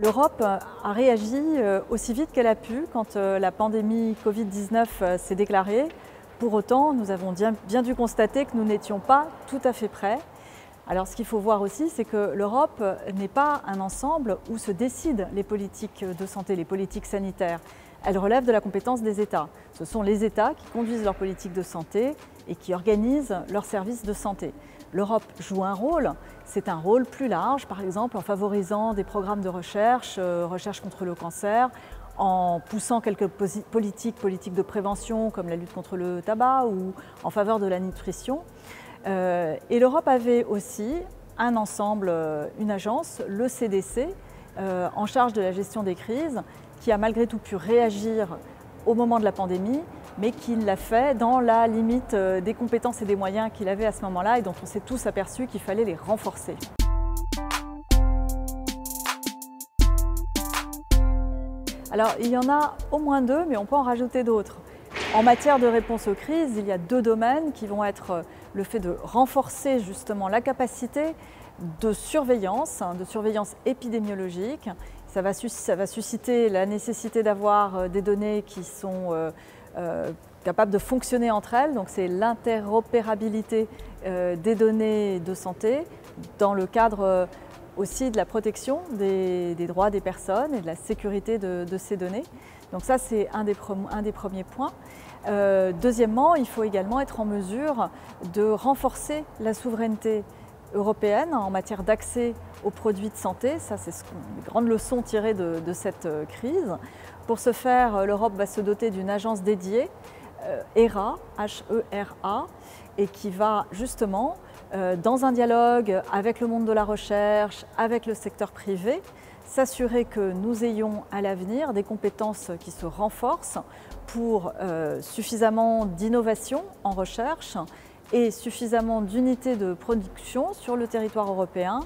L'Europe a réagi euh, aussi vite qu'elle a pu quand euh, la pandémie Covid-19 euh, s'est déclarée. Pour autant, nous avons bien dû constater que nous n'étions pas tout à fait prêts. Alors ce qu'il faut voir aussi, c'est que l'Europe n'est pas un ensemble où se décident les politiques de santé, les politiques sanitaires. Elle relève de la compétence des États. Ce sont les États qui conduisent leur politique de santé et qui organisent leurs services de santé. L'Europe joue un rôle, c'est un rôle plus large, par exemple en favorisant des programmes de recherche, euh, recherche contre le cancer, en poussant quelques politiques, politiques de prévention comme la lutte contre le tabac ou en faveur de la nutrition. Euh, et l'Europe avait aussi un ensemble, euh, une agence, le CDC, en charge de la gestion des crises, qui a malgré tout pu réagir au moment de la pandémie, mais qui l'a fait dans la limite euh, des compétences et des moyens qu'il avait à ce moment-là et dont on s'est tous aperçus qu'il fallait les renforcer. Alors il y en a au moins deux, mais on peut en rajouter d'autres. En matière de réponse aux crises, il y a deux domaines qui vont être euh, le fait de renforcer justement la capacité de surveillance, hein, de surveillance épidémiologique. Ça va, susciter la nécessité d'avoir euh, des données qui sont euh, euh, capables de fonctionner entre elles. Donc c'est l'interopérabilité des données de santé dans le cadre aussi de la protection des, droits des personnes et de la sécurité de, ces données. Donc ça, c'est un, un, des premiers points. deuxièmement, il faut également être en mesure de renforcer la souveraineté européenne en matière d'accès aux produits de santé. Ça, c'est une grande leçon tirée de, cette euh, crise. Pour ce faire, euh, l'Europe va se doter d'une agence dédiée, ERA, H-E-R-A, et qui va justement, euh, dans un dialogue avec le monde de la recherche, avec le secteur privé, s'assurer que nous ayons à l'avenir des compétences qui se renforcent pour suffisamment d'innovation en recherche et suffisamment d'unités de production sur le territoire européen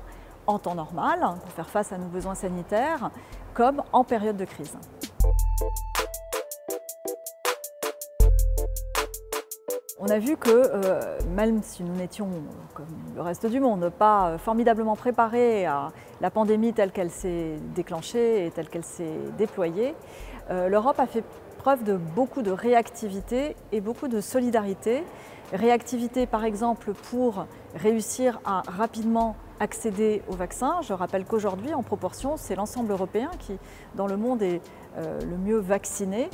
en temps normal pour faire face à nos besoins sanitaires comme en période de crise. On a vu que euh, même si nous n'étions, comme le reste du monde, pas formidablement préparés à la pandémie telle qu'elle s'est déclenchée et telle qu'elle s'est déployée, euh, l'Europe a fait preuve de beaucoup de réactivité et beaucoup de solidarité. Réactivité par exemple pour réussir à rapidement accéder au vaccin. Je rappelle qu'aujourd'hui, en proportion, c'est l'ensemble européen qui, dans le monde, est euh, le mieux vacciné,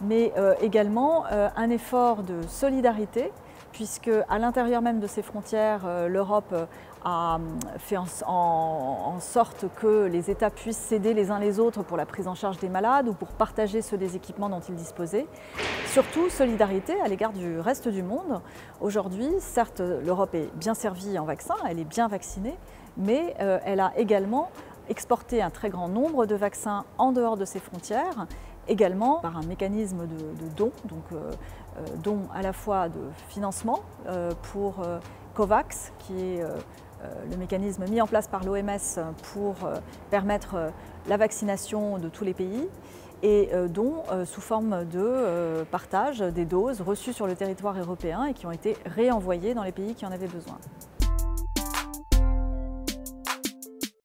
mais euh, également euh, un effort de solidarité puisque à l'intérieur même de ses frontières, euh, l'Europe euh, a euh, fait en, sorte que les États puissent s'aider les uns les autres pour la prise en charge des malades ou pour partager ceux des équipements dont ils disposaient. Surtout, solidarité à l'égard du reste du monde. Aujourd'hui, certes, l'Europe est bien servie en vaccins, elle est bien vaccinée, mais elle a également exporté un très grand nombre de vaccins en dehors de ses frontières également par un mécanisme de, don, donc euh, euh, don à la fois de financement euh, pour COVAX, qui est le mécanisme mis en place par l'OMS pour permettre la vaccination de tous les pays, et don sous forme de partage des doses reçues sur le territoire européen et qui ont été réenvoyées dans les pays qui en avaient besoin.